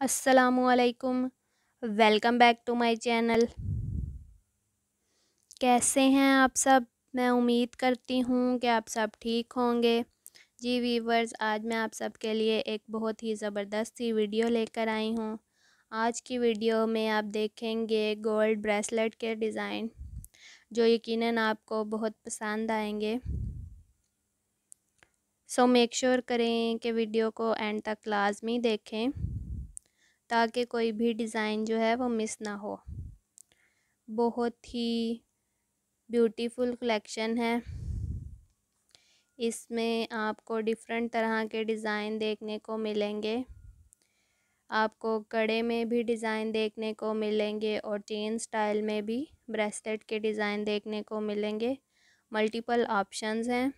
असलकुम welcome back to my channel कैसे हैं आप सब? मैं उम्मीद करती हूँ कि आप सब ठीक होंगे। जी वीवर्स आज मैं आप सब के लिए एक बहुत ही ज़बरदस्त सी वीडियो लेकर आई हूँ। आज की वीडियो में आप देखेंगे गोल्ड ब्रेसलेट के डिज़ाइन जो यकीनन आपको बहुत पसंद आएँगे। सो मेक श्योर करें कि वीडियो को एंड तक लाजमी देखें। ताकि कोई भी डिज़ाइन जो है वो मिस ना हो। बहुत ही ब्यूटीफुल कलेक्शन है। इसमें आपको डिफरेंट तरह के डिज़ाइन देखने को मिलेंगे। आपको कड़े में भी डिज़ाइन देखने को मिलेंगे और चेन स्टाइल में भी ब्रेसलेट के डिज़ाइन देखने को मिलेंगे। मल्टीपल ऑप्शंस हैं।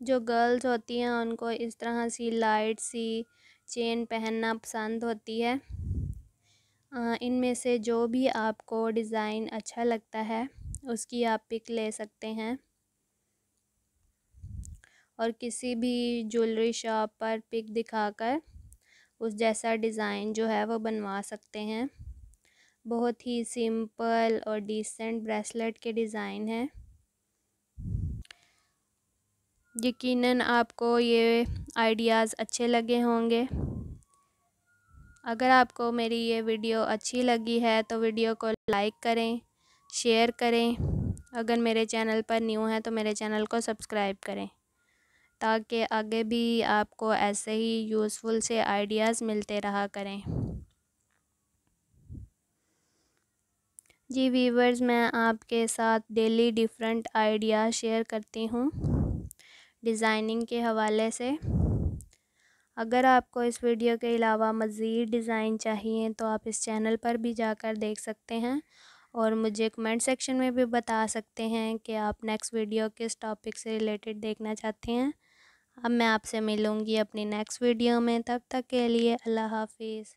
जो गर्ल्स होती हैं, उनको इस तरह सी लाइट सी चेन पहनना पसंद होती है। इनमें से जो भी आपको डिज़ाइन अच्छा लगता है, उसकी आप पिक ले सकते हैं। और किसी भी ज्वेलरी शॉप पर पिक दिखाकर उस जैसा डिज़ाइन जो है वो बनवा सकते हैं। बहुत ही सिंपल और डिसेंट ब्रेसलेट के डिज़ाइन है। यकीनन आपको ये आइडियाज़ अच्छे लगे होंगे। अगर आपको मेरी ये वीडियो अच्छी लगी है तो वीडियो को लाइक करें, शेयर करें। अगर मेरे चैनल पर न्यू हैं तो मेरे चैनल को सब्सक्राइब करें, ताकि आगे भी आपको ऐसे ही यूज़फुल से आइडियाज़ मिलते रहा करें। जी वीवर्स मैं आपके साथ डेली डिफरेंट आइडिया शेयर करती हूँ। डिज़ाइनिंग के हवाले से। अगर आपको इस वीडियो के अलावा मज़ीद डिज़ाइन चाहिए तो आप इस चैनल पर भी जाकर देख सकते हैं और मुझे कमेंट सेक्शन में भी बता सकते हैं कि आप नेक्स्ट वीडियो किस टॉपिक से रिलेटेड देखना चाहते हैं। अब मैं आपसे मिलूँगी अपनी नेक्स्ट वीडियो में, तब तक के लिए अल्लाह हाफिज़।